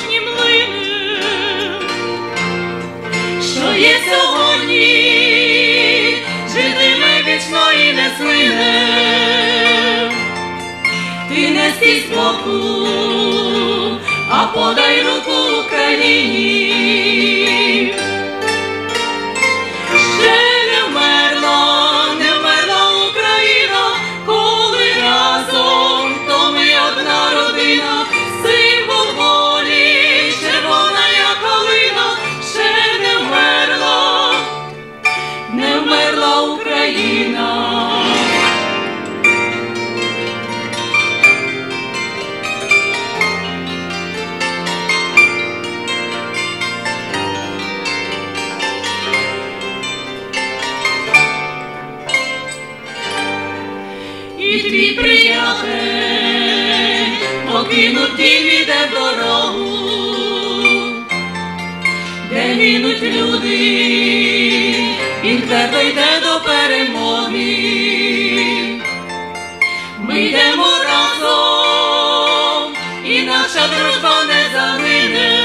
вічні млини, що є сьогодні, житиме вічно і не слине. Ти не стій збоку, а подай руку Україні. і твій приятель покинув тім в дорогу, де гинуть люди, він твердо йде до перемоги. Ми йдемо разом, і наша дружба не загине.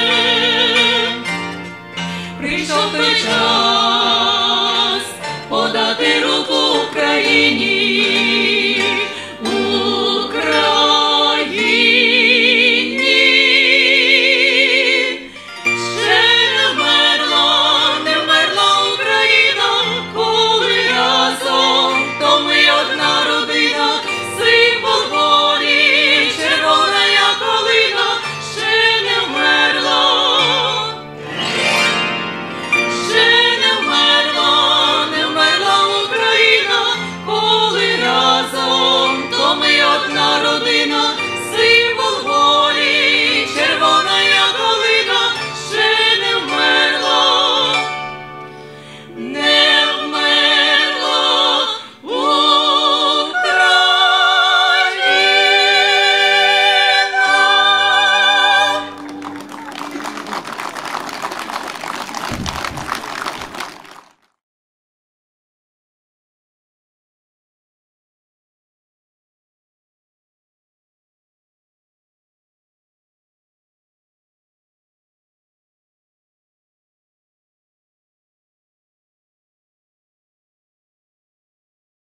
Прийшов той час подати руку Україні.